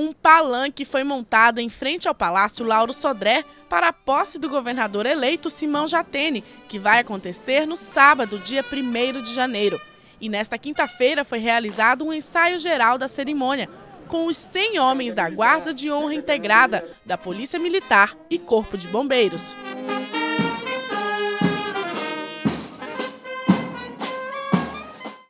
Um palanque foi montado em frente ao Palácio Lauro Sodré para a posse do governador eleito Simão Jatene, que vai acontecer no sábado, dia 1 de janeiro. E nesta quinta-feira foi realizado um ensaio geral da cerimônia, com os 100 homens da Guarda de Honra Integrada, da Polícia Militar e Corpo de Bombeiros.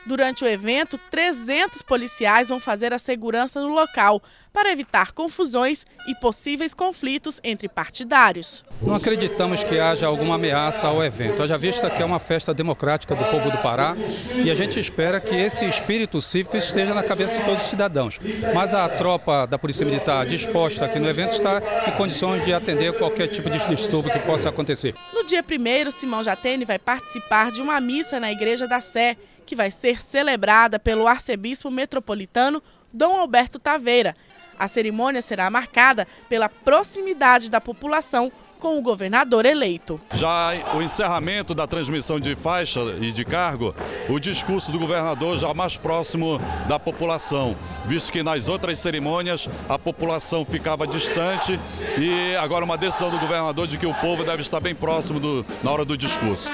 Durante o evento, 300 policiais vão fazer a segurança no local para evitar confusões e possíveis conflitos entre partidários. Não acreditamos que haja alguma ameaça ao evento. Haja vista que é uma festa democrática do povo do Pará e a gente espera que esse espírito cívico esteja na cabeça de todos os cidadãos. Mas a tropa da Polícia Militar disposta aqui no evento está em condições de atender qualquer tipo de distúrbio que possa acontecer. No dia 1 Simão Jatene vai participar de uma missa na Igreja da Sé, que vai ser celebrada pelo arcebispo metropolitano Dom Alberto Taveira. A cerimônia será marcada pela proximidade da população com o governador eleito. Já o encerramento da transmissão de faixa e de cargo, o discurso do governador já mais próximo da população, visto que nas outras cerimônias a população ficava distante e agora uma decisão do governador de que o povo deve estar bem próximo do, na hora do discurso.